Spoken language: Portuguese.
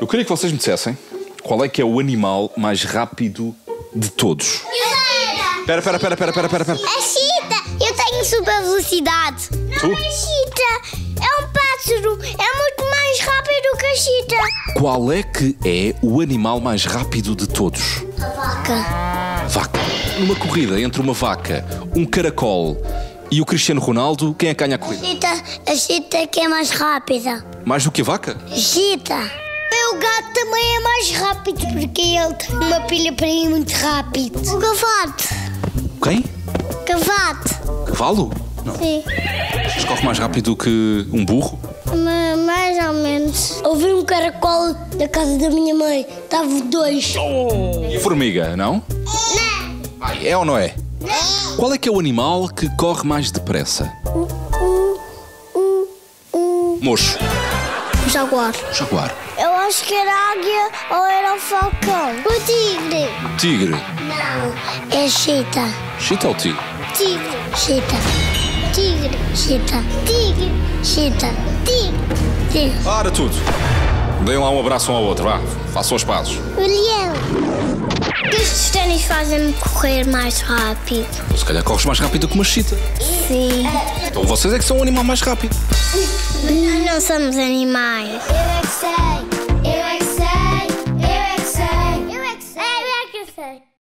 Eu queria que vocês me dissessem qual é que é o animal mais rápido de todos. Espera, espera, espera, espera, espera, espera. A chita! Eu tenho super velocidade. Não é chita! É um pássaro! É muito mais rápido que a chita! Qual é que é o animal mais rápido de todos? A vaca. Vaca. Numa corrida entre uma vaca, um caracol e o Cristiano Ronaldo, quem é que ganha a corrida? Chita, a chita que é mais rápida. Mais do que a vaca? Chita! O gato também é mais rápido porque ele tem uma pilha para ir muito rápido. O gavate. Quem? Gavate. Cavalo? Não. Sim. Mas corre mais rápido que um burro? Ma- Mais ou menos. Ouvi um caracol da casa da minha mãe. Estava dois. E a formiga, não? Não. Ai, é ou não é? Qual é que é o animal que corre mais depressa? Mocho. O jaguar. Jaguar. Eu acho que era águia ou era o falcão. O tigre. Tigre. Não. É chita. Chita ou tigre? Tigre. Chita. Tigre. Chita. Tigre. Chita. Tigre. Tigre. Para tudo. Deem lá um abraço um ao outro, vá. Façam os passos. O leão. Estes ténis fazem-me correr mais rápido. Se calhar corres mais rápido que uma chita. Sim. Então vocês é que são o animal mais rápido. Nós não somos animais. Okay.